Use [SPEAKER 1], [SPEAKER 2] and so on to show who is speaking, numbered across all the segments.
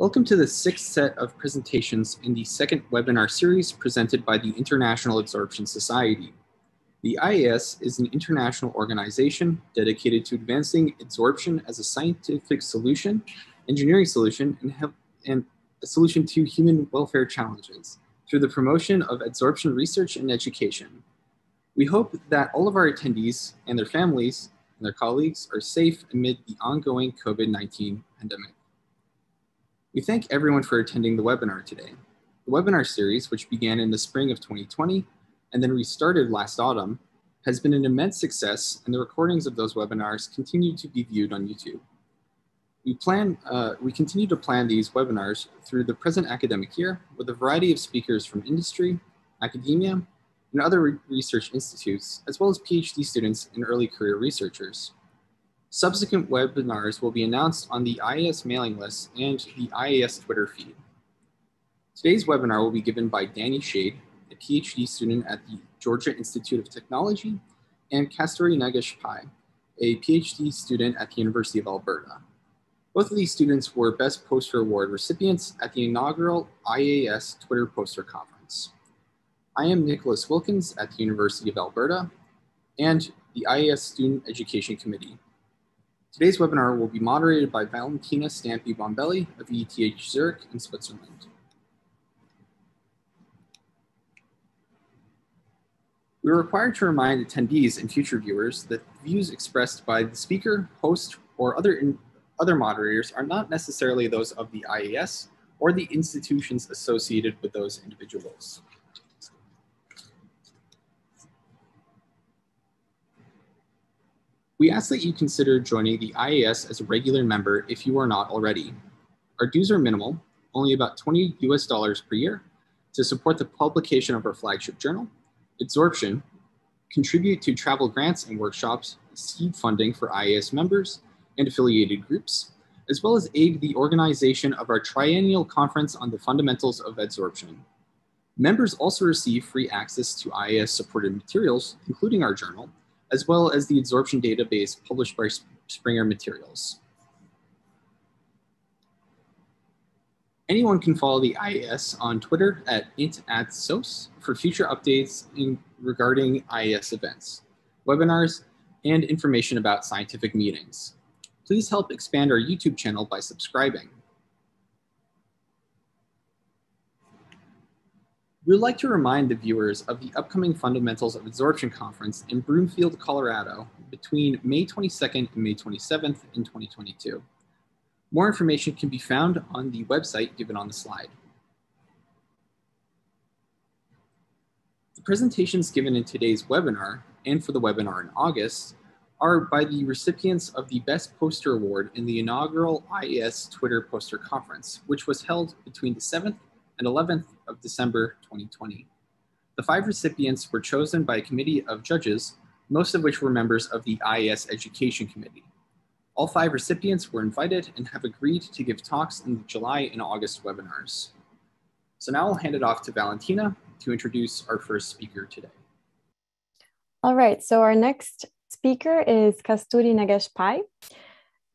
[SPEAKER 1] Welcome to the sixth set of presentations in the second webinar series presented by the International Adsorption Society. The IAS is an international organization dedicated to advancing adsorption as a scientific solution, engineering solution, and, have, and a solution to human welfare challenges through the promotion of adsorption research and education. We hope that all of our attendees and their families and their colleagues are safe amid the ongoing COVID-19 pandemic. We thank everyone for attending the webinar today. The webinar series, which began in the spring of 2020 and then restarted last autumn, has been an immense success and the recordings of those webinars continue to be viewed on YouTube. We, plan, uh, we continue to plan these webinars through the present academic year with a variety of speakers from industry, academia, and other research institutes, as well as PhD students and early career researchers. Subsequent webinars will be announced on the IAS mailing list and the IAS Twitter feed. Today's webinar will be given by Danny Shade, a PhD student at the Georgia Institute of Technology, and Kasturi Nagesh Pai, a PhD student at the University of Alberta. Both of these students were Best Poster Award recipients at the inaugural IAS Twitter Poster Conference. I am Nicholas Wilkins at the University of Alberta and the IAS Student Education Committee. Today's webinar will be moderated by Valentina Stampi Bombelli of ETH Zurich in Switzerland. We are required to remind attendees and future viewers that views expressed by the speaker, host, or other, other moderators are not necessarily those of the IAS or the institutions associated with those individuals. We ask that you consider joining the IAS as a regular member if you are not already. Our dues are minimal, only about 20 US dollars per year, to support the publication of our flagship journal, adsorption, contribute to travel grants and workshops, seed funding for IAS members and affiliated groups, as well as aid the organization of our triennial conference on the fundamentals of adsorption. Members also receive free access to IAS supported materials, including our journal, as well as the adsorption database published by Springer Materials. Anyone can follow the IAS on Twitter at intadsos for future updates in, regarding IAS events, webinars, and information about scientific meetings. Please help expand our YouTube channel by subscribing. We would like to remind the viewers of the upcoming Fundamentals of Adsorption Conference in Broomfield, Colorado between May 22nd and May 27th in 2022. More information can be found on the website given on the slide. The presentations given in today's webinar and for the webinar in August are by the recipients of the Best Poster Award in the inaugural IAS Twitter Poster Conference, which was held between the 7th and 11th of December 2020. The five recipients were chosen by a committee of judges, most of which were members of the IAS Education Committee. All five recipients were invited and have agreed to give talks in the July and August webinars. So now I'll hand it off to Valentina to introduce our first speaker today.
[SPEAKER 2] All right, so our next speaker is Kasturi Nagesh Pai.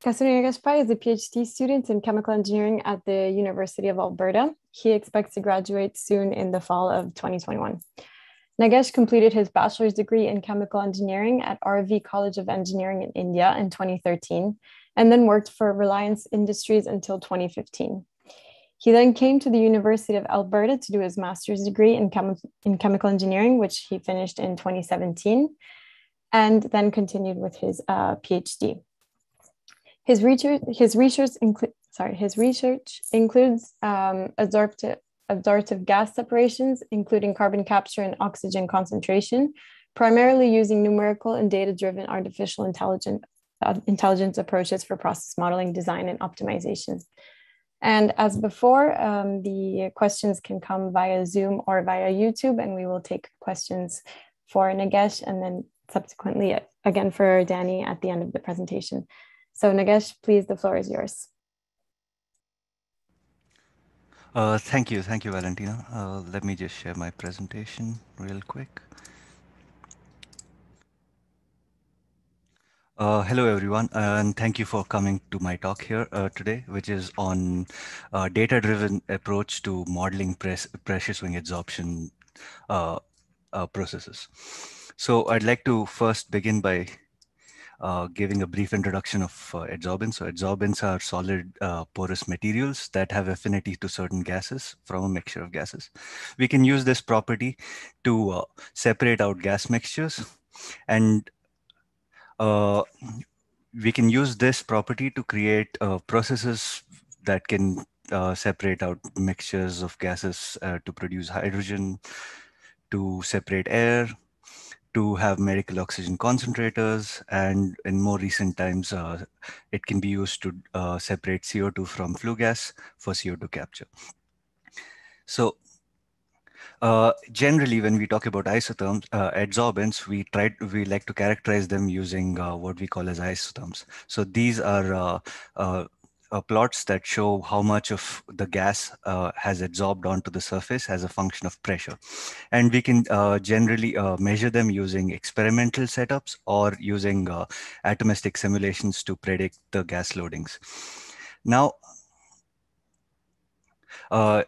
[SPEAKER 2] Kasturi Nagesh Pai is a PhD student in chemical engineering at the University of Alberta. He expects to graduate soon in the fall of 2021. Nagesh completed his bachelor's degree in chemical engineering at RV College of Engineering in India in 2013, and then worked for Reliance Industries until 2015. He then came to the University of Alberta to do his master's degree in, chemi in chemical engineering, which he finished in 2017, and then continued with his uh, PhD. His research, his research, inclu- sorry, his research includes um, adsorptive, adsorptive gas separations, including carbon capture and oxygen concentration, primarily using numerical and data-driven artificial intelligence, uh, intelligence approaches for process modeling, design, and optimization. And as before, um, the questions can come via Zoom or via YouTube, and we will take questions for Nagesh and then subsequently again for Danny at the end of the presentation. So Nagesh, please, the floor is yours.
[SPEAKER 3] Uh, thank you. Thank you, Valentina. Uh, let me just share my presentation real quick. Uh, hello, everyone, and thank you for coming to my talk here uh, today, which is on uh, data-driven approach to modeling press, pressure swing adsorption uh, uh, processes. So I'd like to first begin by uh, giving a brief introduction of adsorbents. So adsorbents are solid porous materials that have affinity to certain gases from a mixture of gases. We can use this property to separate out gas mixtures and uh, we can use this property to create uh, processes that can uh, separate out mixtures of gases uh, to produce hydrogen, to separate air, to have medical oxygen concentrators, and in more recent times, uh, it can be used to uh, separate CO2 from flue gas for CO2 capture. So uh, generally, when we talk about isotherms, uh, adsorbents, we try we like to characterize them using uh, what we call as isotherms. So these are uh, uh, uh, plots that show how much of the gas has adsorbed onto the surface as a function of pressure. And we can generally measure them using experimental setups or using atomistic simulations to predict the gas loadings. Now, uh,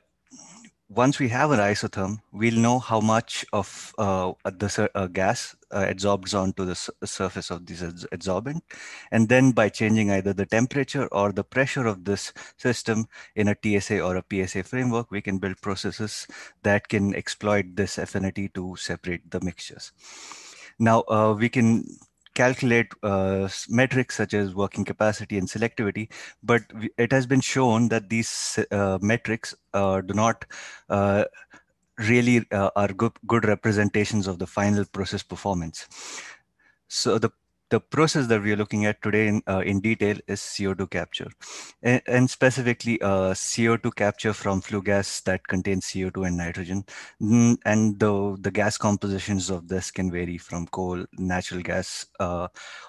[SPEAKER 3] once we have an isotherm, we'll know how much of uh, the uh, gas uh, adsorbs onto the surface of this adsorbent. And then by changing either the temperature or the pressure of this system in a TSA or a PSA framework, we can build processes that can exploit this affinity to separate the mixtures. Now, uh, we can calculate uh, metrics such as working capacity and selectivity, but it has been shown that these uh, metrics uh, do not uh, really uh, are good, good representations of the final process performance. So the the process that we are looking at today in, uh, in detail is CO2 capture, and, and specifically uh, CO2 capture from flue gas that contains CO2 and nitrogen. Mm, and the, the gas compositions of this can vary from coal, natural gas, uh,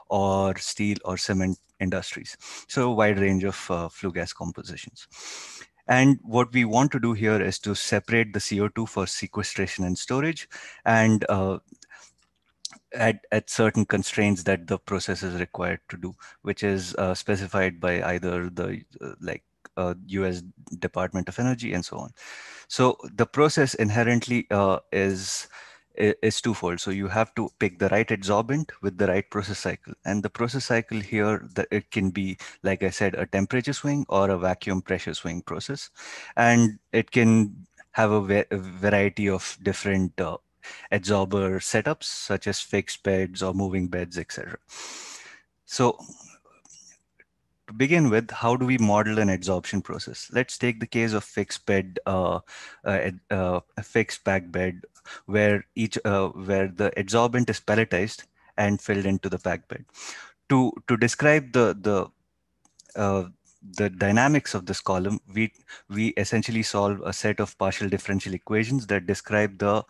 [SPEAKER 3] or steel or cement industries. So a wide range of uh, flue gas compositions. And what we want to do here is to separate the CO2 for sequestration and storage and uh, at, at certain constraints that the process is required to do, which is uh, specified by either the uh, like uh, US Department of Energy and so on. So the process inherently uh, is is twofold. So you have to pick the right adsorbent with the right process cycle. And the process cycle here, that it can be, like I said, a temperature swing or a vacuum pressure swing process. And it can have a, a variety of different uh, adsorber setups such as fixed beds or moving beds, etc. So to begin with, how do we model an adsorption process? Let's take the case of fixed bed, uh, uh, uh, a fixed pack bed, where each uh, where the adsorbent is pelletized and filled into the pack bed. To to describe the the uh, the dynamics of this column, we we essentially solve a set of partial differential equations that describe the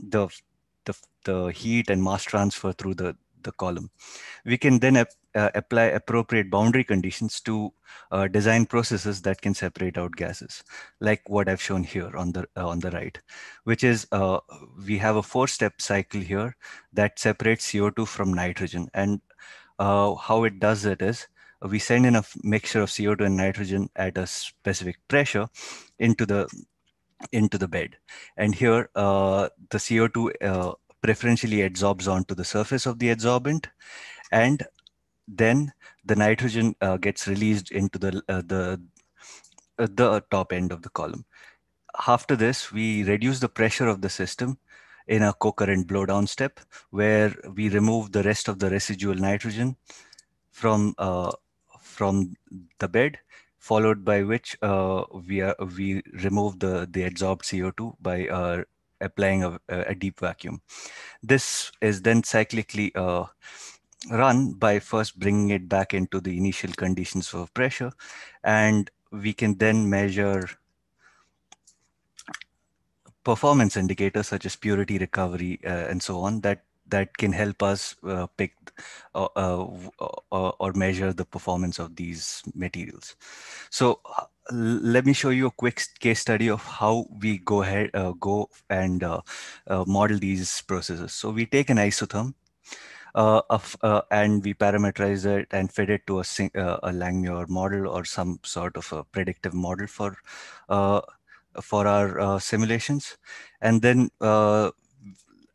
[SPEAKER 3] the the, the heat and mass transfer through the the column. We can then ap uh, apply appropriate boundary conditions to uh, design processes that can separate out gases, like what I've shown here on the uh, on the right, which is uh, we have a four-step cycle here that separates CO2 from nitrogen. And uh, how it does it is we send in a mixture of CO2 and nitrogen at a specific pressure into the into the bed. And here uh, the CO2 uh, preferentially adsorbs onto the surface of the adsorbent and then the nitrogen uh, gets released into the uh, the uh, the top end of the column. After this, we reduce the pressure of the system in a co-current blowdown step where we remove the rest of the residual nitrogen from uh, from the bed, followed by which uh, we are, we remove the the adsorbed CO2 by uh, applying a, a, deep vacuum. This is then cyclically uh, run by first bringing it back into the initial conditions of pressure, and we can then measure performance indicators such as purity recovery uh, and so on that that can help us uh, pick uh, uh, uh, or measure the performance of these materials. So uh, let me show you a quick case study of how we go ahead, uh, go and model these processes. So we take an isotherm of, and we parameterize it and fed it to a, a Langmuir model or some sort of a predictive model for for our simulations. And then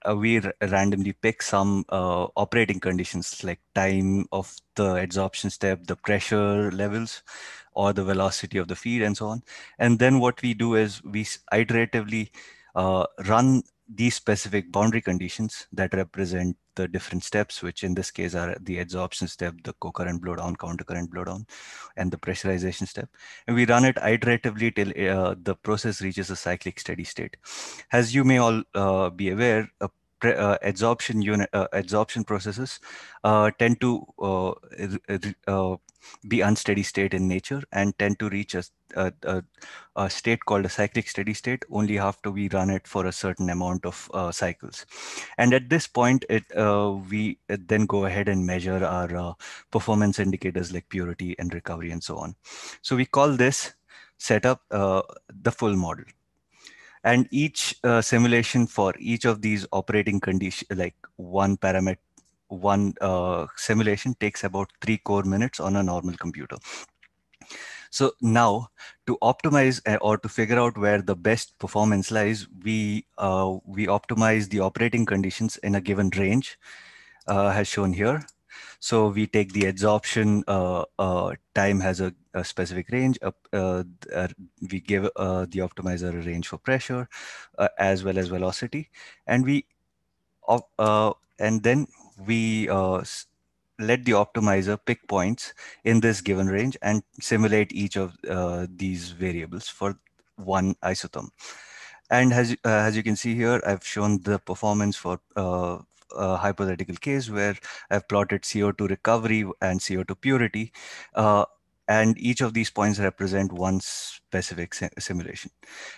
[SPEAKER 3] uh, we randomly pick some operating conditions like time of the adsorption step, the pressure levels, or the velocity of the feed and so on. And then what we do is we iteratively run these specific boundary conditions that represent the different steps, which in this case are the adsorption step, the co-current blowdown, countercurrent blowdown, and the pressurization step. And we run it iteratively till uh, the process reaches a cyclic steady state. As you may all uh, be aware, uh, adsorption unit uh, adsorption processes uh, tend to be unsteady state in nature and tend to reach a, a, a, state called a cyclic steady state only after we run it for a certain amount of uh, cycles. And at this point, it uh, we then go ahead and measure our uh, performance indicators like purity and recovery and so on. So we call this setup uh, the full model. And each uh, simulation for each of these operating condition, like one parameter one uh, simulation takes about three core minutes on a normal computer. So now to optimize uh, or to figure out where the best performance lies, we, uh, we optimize the operating conditions in a given range uh, as shown here. So we take the adsorption uh, uh, time has a, a specific range. We give the optimizer a range for pressure as well as velocity. And we and then we uh, let the optimizer pick points in this given range and simulate each of uh, these variables for one isotherm. And as, uh, as you can see here, I've shown the performance for uh, a hypothetical case where I've plotted CO2 recovery and CO2 purity. Uh, and each of these points represent one specific simulation.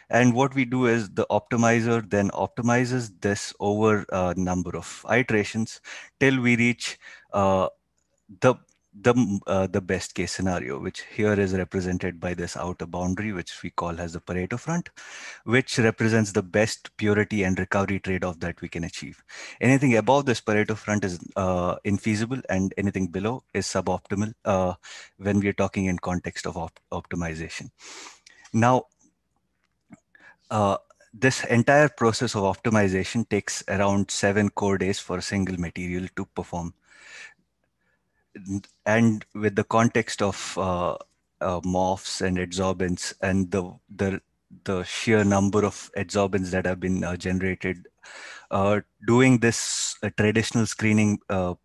[SPEAKER 3] And what we do is the optimizer then optimizes this over a number of iterations till we reach uh, the the uh, the best case scenario, which here is represented by this outer boundary, which we call as the Pareto front, which represents the best purity and recovery trade-off that we can achieve. Anything above this Pareto front is uh, infeasible, and anything below is suboptimal uh, when we are talking in context of op optimization. Now, uh, this entire process of optimization takes around seven core days for a single material to perform and with the context of uh, uh, MOFs and adsorbents and the the the sheer number of adsorbents that have been uh, generated, uh, doing this uh, traditional screening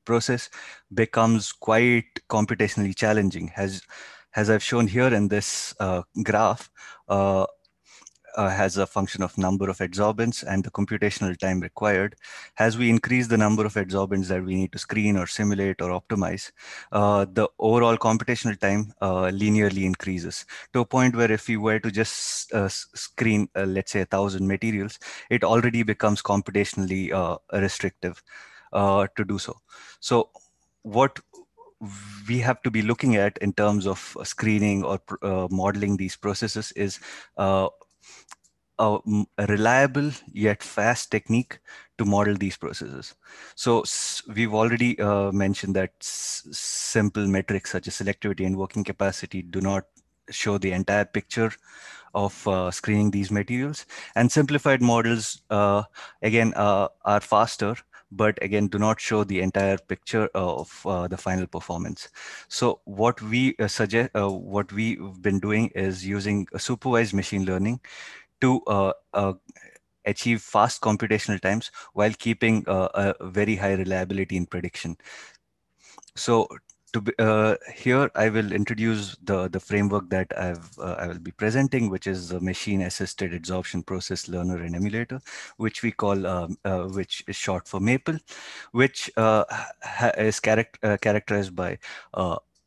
[SPEAKER 3] process becomes quite computationally challenging. As as I've shown here in this graph, uh, has a function of number of adsorbents and the computational time required. As we increase the number of adsorbents that we need to screen or simulate or optimize, uh, the overall computational time uh, linearly increases to a point where if we were to just uh, screen, uh, let's say, a thousand materials, it already becomes computationally uh, restrictive to do so. So what we have to be looking at in terms of screening or uh, modeling these processes is uh, a, reliable yet fast technique to model these processes. So we've already uh, mentioned that simple metrics such as selectivity and working capacity do not show the entire picture of uh, screening these materials. And simplified models, uh, again, uh, are faster, but again, do not show the entire picture of uh, the final performance. So what we uh, suggest, what we've been doing is using supervised machine learning to uh, uh, achieve fast computational times while keeping uh, a very high reliability in prediction. So to be, uh, here, I will introduce the, the framework that I've, uh, I will be presenting, which is the machine-assisted adsorption process learner and emulator, which we call, um, uh, which is short for MAPLE, which is charac characterized by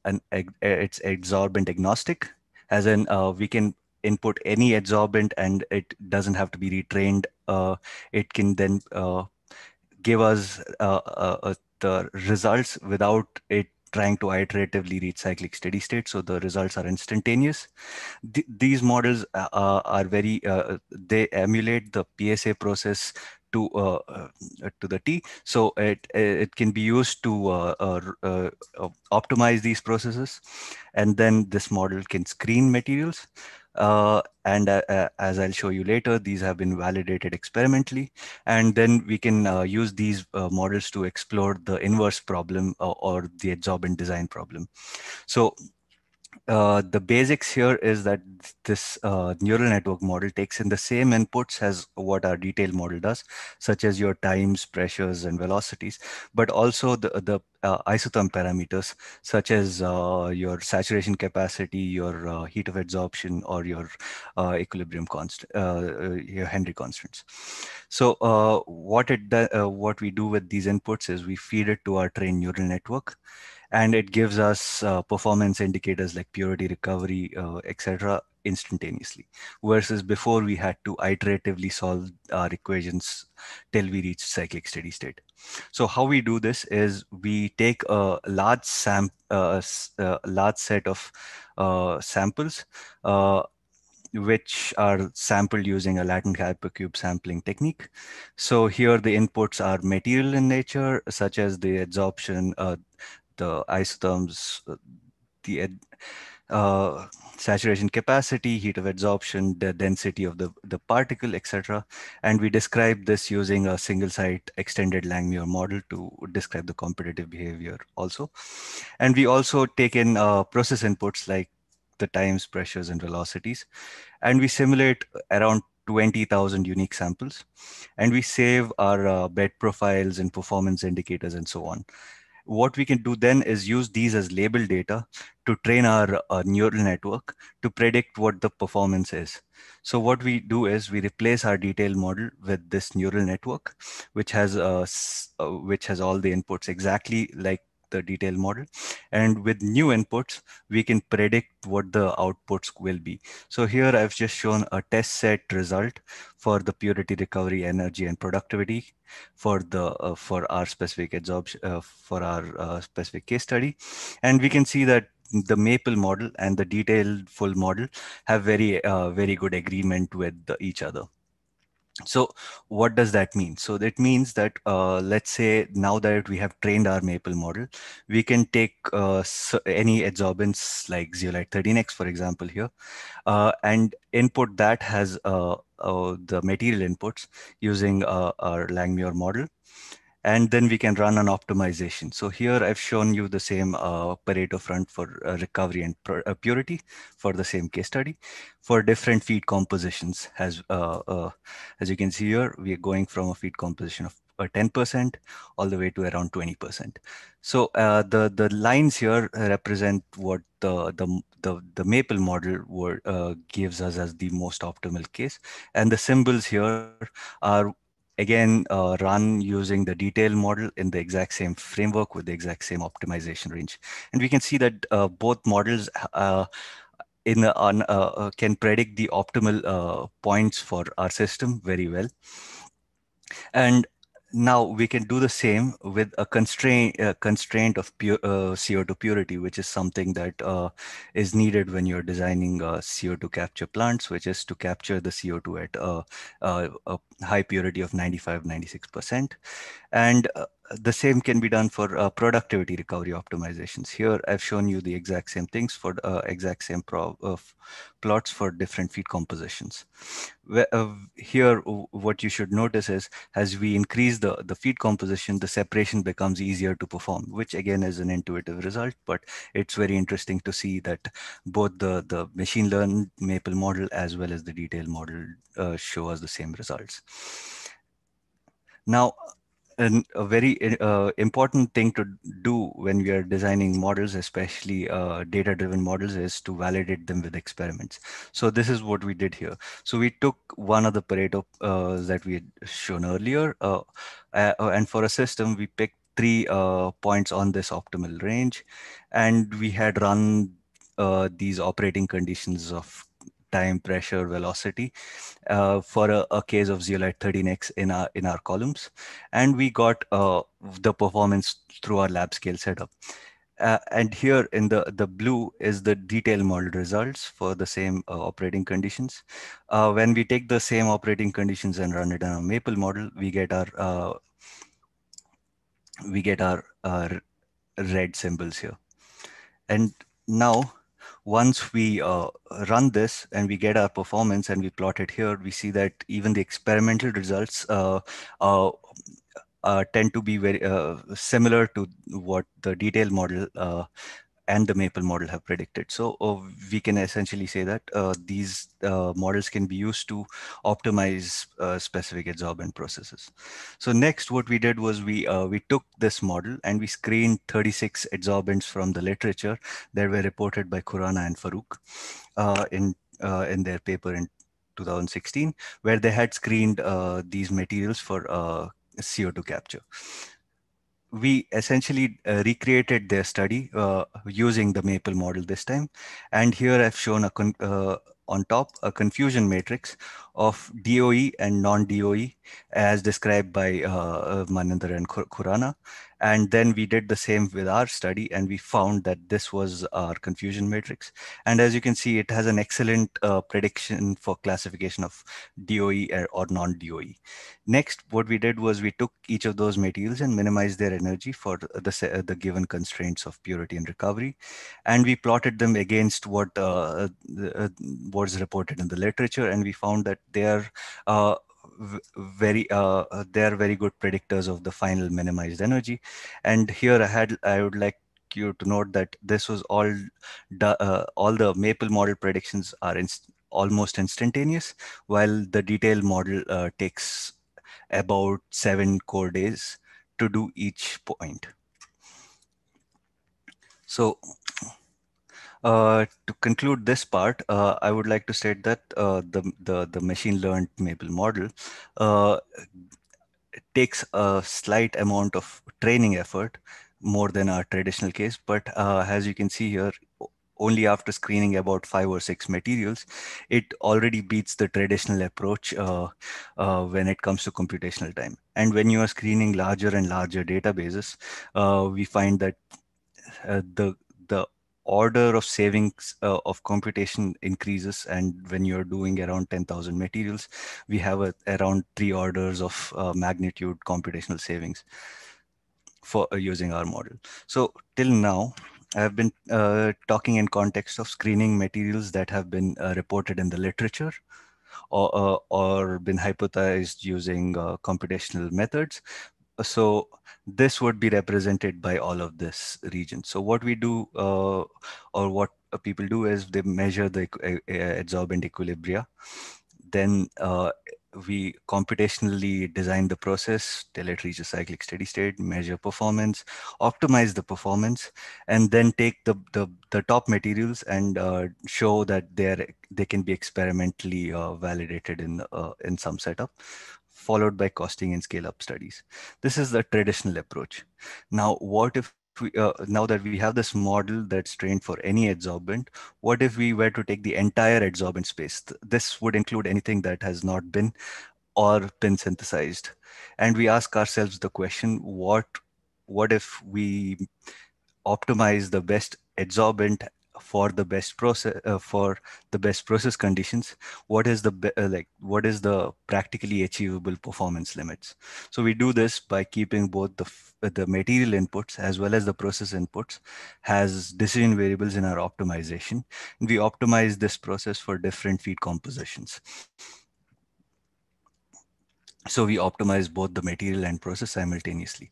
[SPEAKER 3] an it's adsorbent agnostic, as in we can input any adsorbent and it doesn't have to be retrained. Uh, it can then uh, give us uh, uh, uh, the results without it trying to iteratively reach cyclic steady state. So the results are instantaneous. these models are very, they emulate the PSA process to to uh, uh, to the T. So it it can be used to uh, uh, uh, optimize these processes, and then this model can screen materials. Uh, and uh, uh, as I'll show you later, these have been validated experimentally, and then we can use these models to explore the inverse problem or the adsorbent design problem. So uh, the basics here is that this uh, neural network model takes in the same inputs as what our detailed model does, such as your times, pressures, and velocities, but also the, the uh, isotherm parameters, such as uh, your saturation capacity, your uh, heat of adsorption, or your equilibrium constant, your Henry constants. So what it what we do with these inputs is we feed it to our trained neural network and it gives us uh, performance indicators like purity recovery uh, etc instantaneously versus before we had to iteratively solve our equations till we reach cyclic steady state so how we do this is we take a large sam uh, a large set of uh, samples uh, which are sampled using a Latin hypercube sampling technique. So here the inputs are material in nature, such as the adsorption, uh, the isotherms, uh, the uh, saturation capacity, heat of adsorption, the density of the, the particle, etc. And we describe this using a single site extended Langmuir model to describe the competitive behavior also. And we also take in uh, process inputs like the times, pressures, and velocities. And we simulate around 20,000 unique samples. And we save our uh, bed profiles and performance indicators and so on what we can do then is use these as label data to train our neural network to predict what the performance is. So what we do is we replace our detailed model with this neural network, which has uh, uh, which has all the inputs exactly like the detailed model. And with new inputs, we can predict what the outputs will be. So here I've just shown a test set result for the purity recovery energy and productivity for the uh, for our specific adsorption uh, for our uh, specific case study. And we can see that the maple model and the detailed full model have very uh, very good agreement with the, each other so what does that mean? So that means that uh, let's say now that we have trained our maple model we can take uh, any adsorbents like zeolite 13x for example here uh, and input that has uh, uh, the material inputs using uh, our langmuir model and then we can run an optimization. So here I've shown you the same uh, Pareto front for uh, recovery and uh, purity for the same case study for different feed compositions. As, uh, uh, as you can see here, we are going from a feed composition of 10% uh, all the way to around 20%. So the, the lines here represent what the, the, the, the maple model were, gives us as the most optimal case. And the symbols here are again uh, run using the detail model in the exact same framework with the exact same optimization range. And we can see that uh, both models uh, in on, uh, uh, can predict the optimal uh, points for our system very well. And now we can do the same with a constraint uh, constraint of pure, uh, CO2 purity, which is something that uh, is needed when you're designing uh, CO2 capture plants, which is to capture the CO2 at a, a high purity of 95, 96%. And uh, the same can be done for uh, productivity recovery optimizations. Here, I've shown you the exact same things for uh, exact same plots for different feed compositions. Uh, here, what you should notice is as we increase the, the feed composition, the separation becomes easier to perform, which again is an intuitive result, but it's very interesting to see that both the, the machine learned Maple model as well as the detailed model uh, show us the same results. Now, an, a very uh, important thing to do when we are designing models, especially uh, data-driven models, is to validate them with experiments. So this is what we did here. So we took one of the Pareto uh, that we had shown earlier, uh, uh, and for a system, we picked three uh, points on this optimal range, and we had run these operating conditions of time, pressure, velocity uh, for a, a, case of zeolite 13x in our in our columns, and we got uh, the performance through our lab scale setup. Uh, and here in the, the blue is the detailed model results for the same uh, operating conditions. Uh, when we take the same operating conditions and run it on a maple model, we get our uh, we get our red symbols here. And now once we uh, run this and we get our performance and we plot it here, we see that even the experimental results uh, uh, tend to be very uh, similar to what the detailed model uh, and the maple model have predicted. So uh, we can essentially say that uh, these uh, models can be used to optimize uh, specific adsorbent processes. So next what we did was we uh, we took this model and we screened 36 adsorbents from the literature that were reported by Khurana and Farooq uh, in in their paper in 2016, where they had screened these materials for CO2 capture we essentially uh, recreated their study uh, using the Maple model this time. And here I've shown a uh, on top a confusion matrix of DOE and non-DOE as described by uh, Maninder and Khurana. And then we did the same with our study and we found that this was our confusion matrix. And as you can see, it has an excellent uh, prediction for classification of DOE or non-DOE. Next, what we did was we took each of those materials and minimized their energy for the, the given constraints of purity and recovery. And we plotted them against what uh, uh was reported in the literature. And we found that they are uh, very uh, uh, they are very good predictors of the final minimized energy. And here i had i would like you to note that this was all uh, all the maple model predictions are almost instantaneous while the detailed model uh, takes about seven core days to do each point. So uh, to conclude this part, uh, I would like to state that uh, the, the, the machine learned Maple model uh, takes a slight amount of training effort more than our traditional case. But uh, as you can see here, only after screening about five or six materials, it already beats the traditional approach uh, uh, when it comes to computational time. And when you are screening larger and larger databases, uh, we find that the the order of savings uh, of computation increases and when you're doing around 10,000 materials we have a, around three orders of uh, magnitude computational savings for uh, using our model. So till now I have been uh, talking in context of screening materials that have been uh, reported in the literature or, uh, or been hypothesized using computational methods so this would be represented by all of this region. So what we do uh, or what people do is they measure the adsorbent equilibria. Then uh, we computationally design the process till it reaches a cyclic steady state, measure performance, optimize the performance, and then take the, the, the top materials and uh, show that they're, they can be experimentally uh, validated in, uh, in some setup followed by costing and scale up studies. This is the traditional approach. Now, what if we, uh, now that we have this model that's trained for any adsorbent, what if we were to take the entire adsorbent space? This would include anything that has not been or been synthesized. And we ask ourselves the question, what, what if we optimize the best adsorbent for the best process uh, for the best process conditions what is the uh, like what is the practically achievable performance limits? So we do this by keeping both the uh, the material inputs as well as the process inputs has decision variables in our optimization. And we optimize this process for different feed compositions. So we optimize both the material and process simultaneously.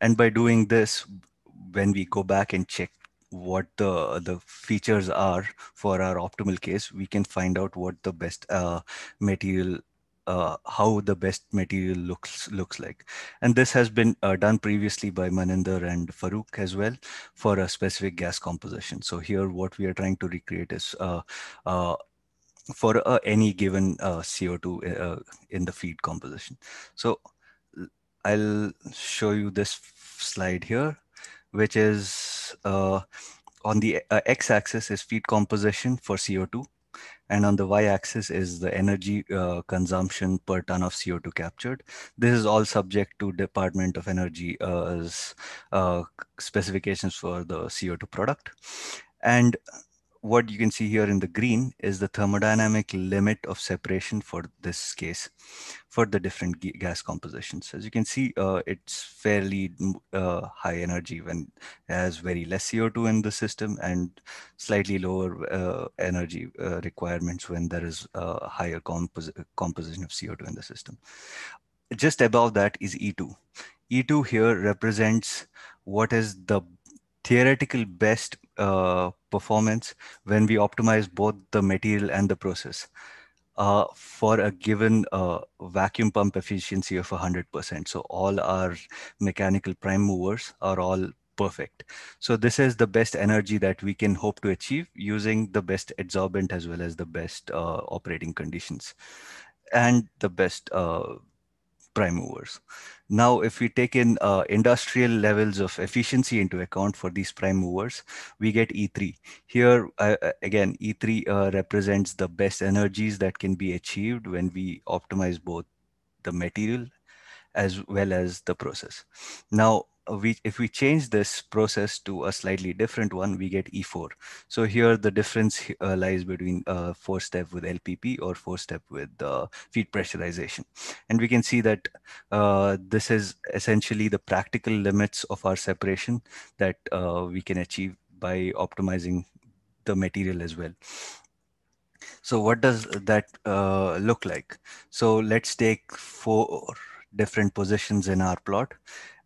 [SPEAKER 3] And by doing this when we go back and check what the the features are for our optimal case, we can find out what the best uh, material uh, how the best material looks looks like. And this has been uh, done previously by Maninder and Farooq as well for a specific gas composition. So here what we are trying to recreate is uh, uh for uh, any given uh, CO2 in the feed composition. So I'll show you this slide here which is uh, on the uh, x-axis is feed composition for CO2, And on the y-axis is the energy uh, consumption per ton of CO2 captured. This is all subject to Department of Energy uh, uh, specifications for the CO2 product. And what you can see here in the green is the thermodynamic limit of separation for this case for the different gas compositions. As you can see, uh, it's fairly uh, high energy when it has very less CO2 in the system and slightly lower uh, energy uh, requirements when there is a higher compos composition of CO2 in the system. Just above that is E2. E2 here represents what is the theoretical best uh, performance when we optimize both the material and the process uh, for a given uh, vacuum pump efficiency of 100%. So all our mechanical prime movers are all perfect. So this is the best energy that we can hope to achieve using the best adsorbent as well as the best uh, operating conditions and the best uh, prime movers. Now, if we take in uh, industrial levels of efficiency into account for these prime movers, we get E3. Here, uh, uh again, E3 uh, represents the best energies that can be achieved when we optimize both the material as well as the process. Now, we if we change this process to a slightly different one, we get E4. So here the difference uh, lies between uh, four step with LPP or four step with uh, feed pressurization. And we can see that uh, this is essentially the practical limits of our separation that uh, we can achieve by optimizing the material as well. So what does that uh, look like? So let's take four different positions in our plot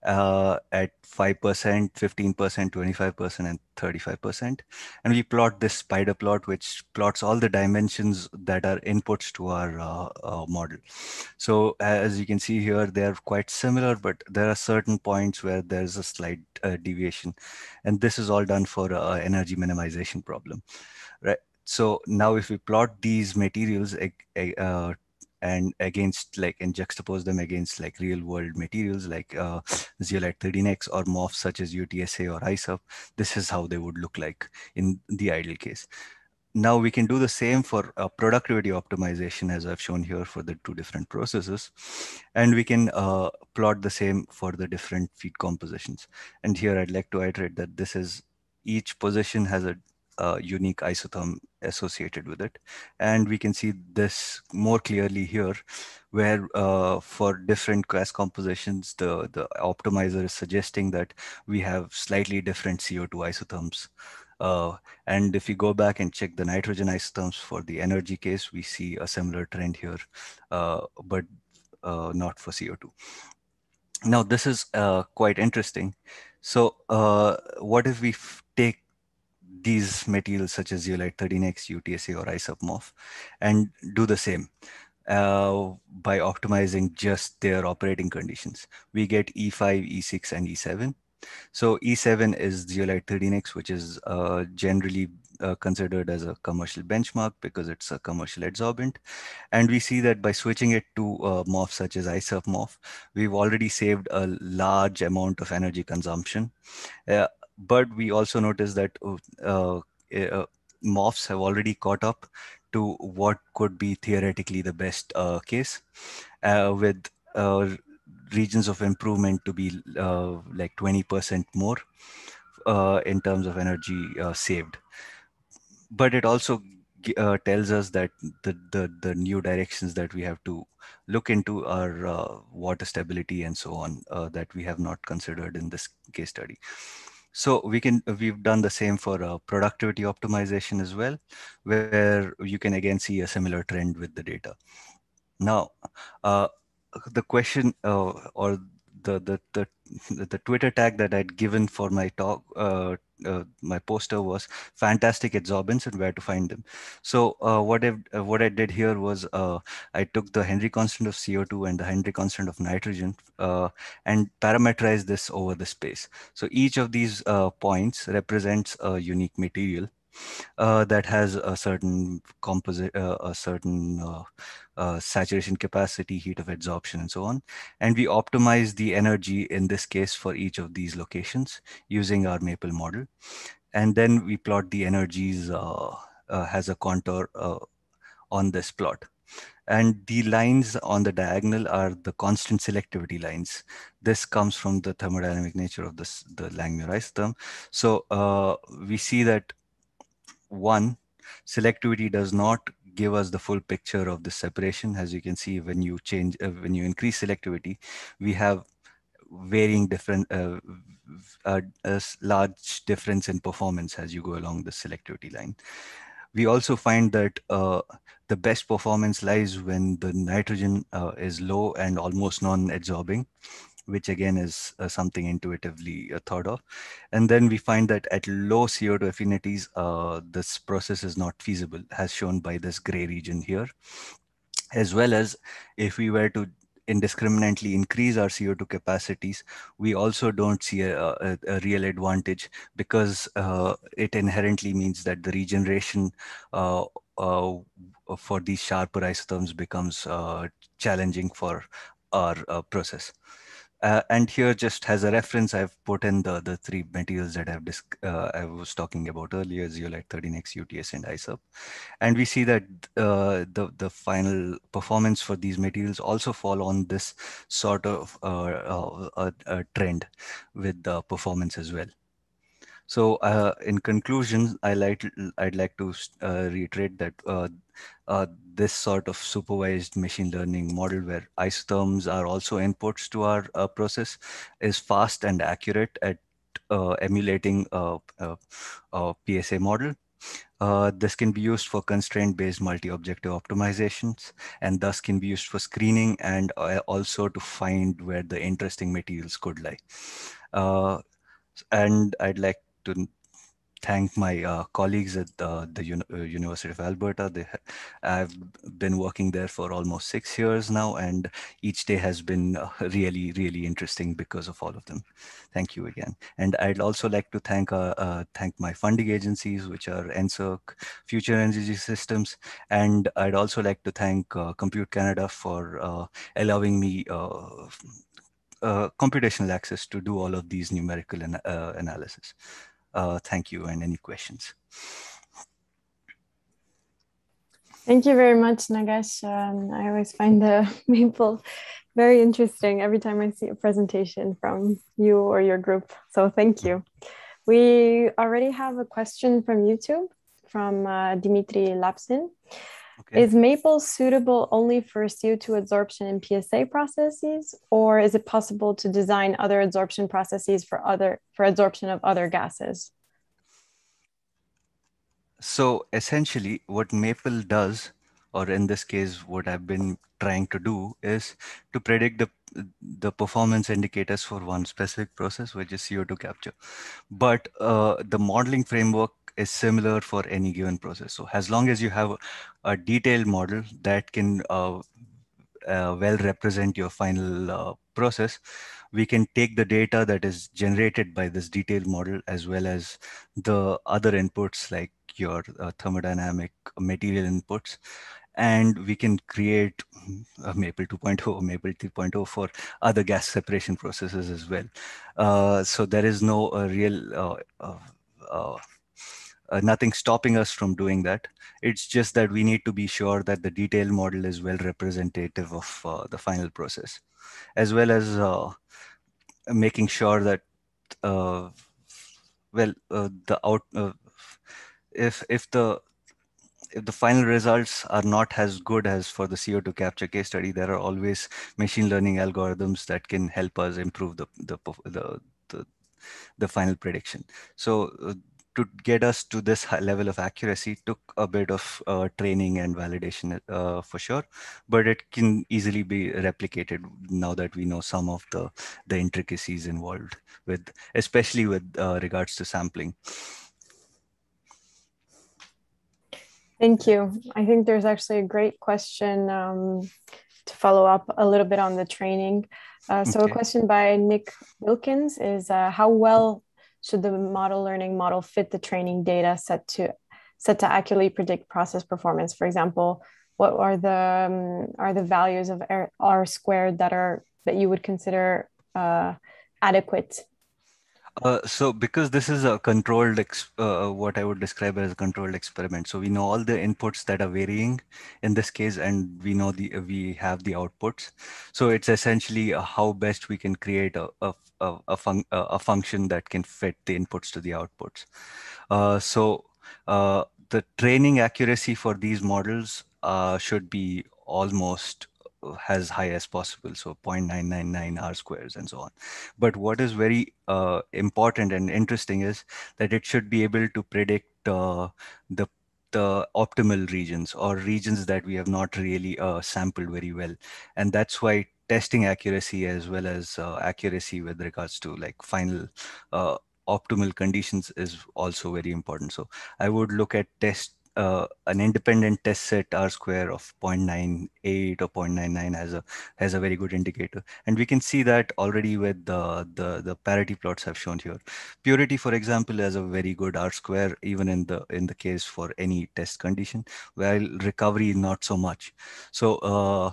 [SPEAKER 3] uh, at 5%, 15%, 25%, and 35%. And we plot this spider plot, which plots all the dimensions that are inputs to our uh, uh, model. So as you can see here, they're quite similar, but there are certain points where there's a slight uh, deviation. And this is all done for an energy minimization problem, right? So now if we plot these materials uh, and against like and juxtapose them against like real world materials like uh, zeolite 13x or MOFs such as UTSA or IISERP, this is how they would look like in the ideal case. Now we can do the same for uh, productivity optimization as I've shown here for the two different processes. And we can uh, plot the same for the different feed compositions. And here I'd like to iterate that this is each position has a uh, unique isotherm associated with it. And we can see this more clearly here, where uh, for different gas compositions, the, the optimizer is suggesting that we have slightly different CO2 isotherms. Uh, and if you go back and check the nitrogen isotherms for the energy case, we see a similar trend here, uh, but uh, not for CO2. Now, this is uh, quite interesting. So what if we take these materials such as zeolite 13x, UTSA, or IISERP and do the same uh, by optimizing just their operating conditions. We get E5, E6, and E7. So E7 is zeolite 13x, which is uh, generally uh, considered as a commercial benchmark because it's a commercial adsorbent. And we see that by switching it to uh, MOF such as IISERP MOF, we've already saved a large amount of energy consumption. Uh, but we also noticed that uh, uh, MOFs have already caught up to what could be theoretically the best uh, case uh, with uh, regions of improvement to be uh, like 20% more in terms of energy saved. But it also tells us that the, the, the new directions that we have to look into are water stability and so on that we have not considered in this case study. So we can we've done the same for uh, productivity optimization as well, where you can again see a similar trend with the data. Now, uh, the question uh, or the, the the the Twitter tag that I'd given for my talk uh, uh, my poster was fantastic adsorbents and where to find them. So uh, what I uh, what I did here was uh, I took the Henry constant of CO2 and the Henry constant of nitrogen uh, and parameterized this over the space. So each of these points represents a unique material uh, that has a certain composite, uh, a certain uh, uh, saturation capacity, heat of adsorption, and so on. And we optimize the energy in this case for each of these locations using our Maple model. And then we plot the energies uh, uh, has a contour on this plot. And the lines on the diagonal are the constant selectivity lines. This comes from the thermodynamic nature of this, the Langmuir isotherm. So uh, we see that one, selectivity does not give us the full picture of the separation. As you can see, when you change, uh, when you increase selectivity, we have varying different, uh, uh, a large difference in performance as you go along the selectivity line. We also find that uh, the best performance lies when the nitrogen uh, is low and almost non-adsorbing which again is uh, something intuitively uh, thought of. And then we find that at low CO2 affinities, uh, this process is not feasible, as shown by this gray region here. As well as if we were to indiscriminately increase our CO2 capacities, we also don't see a, a, a real advantage because uh, it inherently means that the regeneration uh, uh, for these sharper isotherms becomes uh, challenging for our uh, process. Uh, and here just as a reference, I've put in the, the three materials that I've uh, I was talking about earlier, zeolite 13x, UTS, and IISERP. And we see that uh, the, the final performance for these materials also fall on this sort of uh, uh, trend with the performance as well. So uh, in conclusion, I like I'd like to uh, reiterate that uh, uh, this sort of supervised machine learning model where isotherms are also inputs to our uh, process is fast and accurate at uh, emulating a, a, a, PSA model. this can be used for constraint-based multi-objective optimizations and thus can be used for screening and also to find where the interesting materials could lie. and I'd like to thank my uh, colleagues at the, the uh, University of Alberta. They I've been working there for almost six years now, and each day has been uh, really, really interesting because of all of them. Thank you again. And I'd also like to thank uh, uh thank my funding agencies, which are NSERC, Future Energy Systems, and I'd also like to thank uh, Compute Canada for allowing me uh, computational access to do all of these numerical an, uh, analysis. Uh, thank you and any questions.
[SPEAKER 2] Thank you very much, Nagesh. Um, I always find the Maple very interesting every time I see a presentation from you or your group. So thank you. We already have a question from YouTube from uh, Dimitri Lapsin. Okay. Is maple suitable only for CO2 adsorption in PSA processes, or is it possible to design other adsorption processes for other for adsorption of other gases?
[SPEAKER 3] So essentially, what maple does, or in this case, what I've been trying to do, is to predict the the performance indicators for one specific process, which is CO2 capture. But uh, the modeling framework is similar for any given process. So as long as you have a detailed model that can uh, uh, well represent your final uh, process, we can take the data that is generated by this detailed model as well as the other inputs like your uh, thermodynamic material inputs and we can create a Maple 2.0 or Maple 3.0 for other gas separation processes as well. Uh, so there is no uh, real uh, uh, nothing stopping us from doing that. It's just that we need to be sure that the detailed model is well representative of uh, the final process, as well as uh, making sure that, uh, well, uh, the out, uh, if if the if the final results are not as good as for the CO2 capture case study, there are always machine learning algorithms that can help us improve the the the, the, the final prediction. So to get us to this high level of accuracy took a bit of uh, training and validation uh, for sure, but it can easily be replicated now that we know some of the, the intricacies involved with, especially with uh, regards to sampling.
[SPEAKER 2] Thank you. I think there's actually a great question um, to follow up a little bit on the training. Uh, so okay. a question by Nick Wilkins is uh, how well should the model learning model fit the training data set to set to accurately predict process performance? For example, what are the um, are the values of R, squared that are that you would consider uh, adequate?
[SPEAKER 3] Uh, so because this is a controlled, uh, what I would describe as a controlled experiment. So we know all the inputs that are varying in this case, and we know the we have the outputs. So it's essentially uh, how best we can create a a, a, fun a, function that can fit the inputs to the outputs. Uh, so uh, the training accuracy for these models uh, should be almost as high as possible so 0.999 r squares and so on. But what is very uh, important and interesting is that it should be able to predict uh, the the optimal regions or regions that we have not really uh, sampled very well. And that's why testing accuracy as well as uh, accuracy with regards to like final uh, optimal conditions is also very important. So i would look at test uh, an independent test set R square of 0.98 or 0.99 as a has a very good indicator. And we can see that already with the, the, the parity plots I've shown here. Purity, for example, has a very good R square, even in the in the case for any test condition, while recovery not so much. So uh,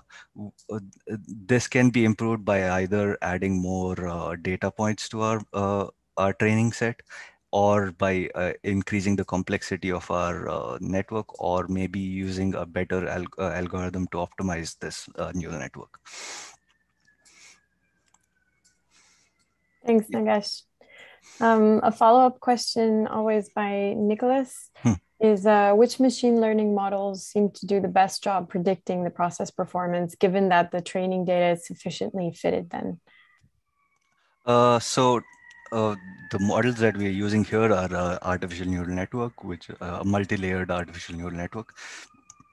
[SPEAKER 3] uh this can be improved by either adding more uh, data points to our uh, our training set or by uh, increasing the complexity of our uh, network or maybe using a better alg uh, algorithm to optimize this uh, neural network.
[SPEAKER 2] Thanks, Nagesh. Um, a follow-up question always by Nicholas hmm. is uh, which machine learning models seem to do the best job predicting the process performance given that the training data is sufficiently fitted then?
[SPEAKER 3] Uh, so uh, the models that we are using here are uh, artificial neural network, which uh, a multi-layered artificial neural network.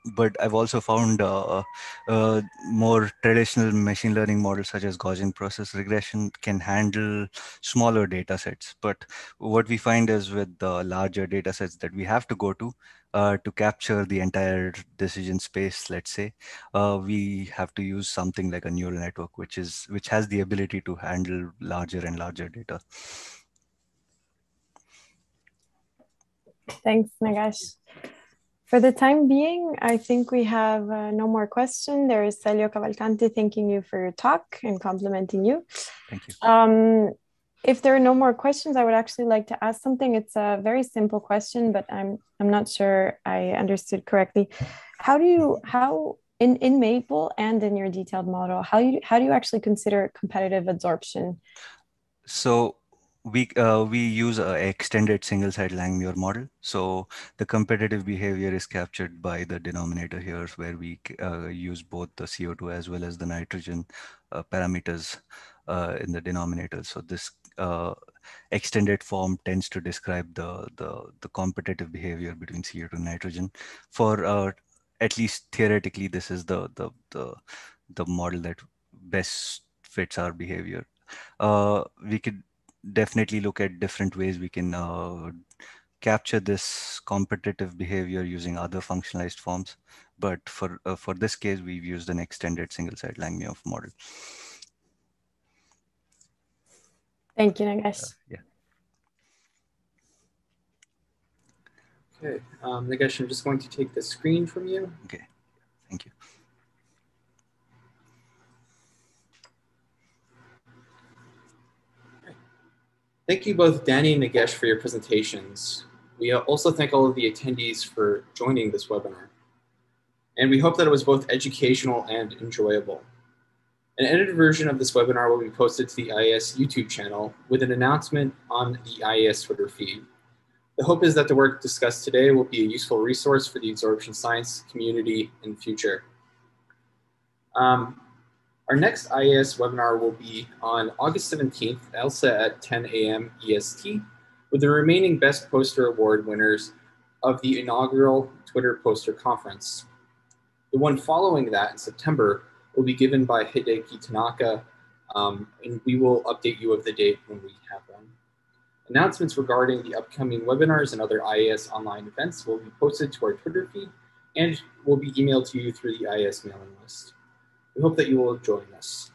[SPEAKER 3] But I've also found uh, uh, more traditional machine learning models such as Gaussian process regression can handle smaller data sets. But what we find is with the larger data sets that we have to go to, uh, to capture the entire decision space, let's say, uh, we have to use something like a neural network, which is which has the ability to handle larger and larger data.
[SPEAKER 2] Thanks, Nagesh. For the time being, I think we have uh, no more question. There is Celio Cavalcante thanking you for your talk and complimenting you.
[SPEAKER 3] Thank you.
[SPEAKER 2] Um, if there are no more questions, I would actually like to ask something. It's a very simple question, but I'm I'm not sure I understood correctly. How do you how in in Maple and in your detailed model, how you how do you actually consider competitive adsorption?
[SPEAKER 3] So we uh, we use an extended single site Langmuir model. So the competitive behavior is captured by the denominator here, where we uh, use both the CO2 as well as the nitrogen uh, parameters uh, in the denominator. So this uh, extended form tends to describe the, the, the competitive behavior between CO2 and nitrogen. For uh, at least theoretically, this is the, the, the, the model that best fits our behavior. We could definitely look at different ways we can uh, capture this competitive behavior using other functionalized forms. But for, uh, for this case, we've used an extended single-site Langmuir model.
[SPEAKER 2] Thank you, Nagesh.
[SPEAKER 3] Uh, yeah.
[SPEAKER 1] Okay, um, Nagesh, I'm just going to take the screen from you.
[SPEAKER 3] Okay, thank you.
[SPEAKER 1] Thank you both Danny and Nagesh for your presentations. We also thank all of the attendees for joining this webinar. And we hope that it was both educational and enjoyable. An edited version of this webinar will be posted to the IAS YouTube channel with an announcement on the IAS Twitter feed. The hope is that the work discussed today will be a useful resource for the adsorption science community in the future. Um, our next IAS webinar will be on August 17th, ELSA at 10 a.m. EST, with the remaining Best Poster Award winners of the inaugural Twitter Poster Conference. The one following that in September will be given by Hideki Tanaka, um, and we will update you of the date when we have one. Announcements regarding the upcoming webinars and other IAS online events will be posted to our Twitter feed and will be emailed to you through the IAS mailing list. We hope that you will join us.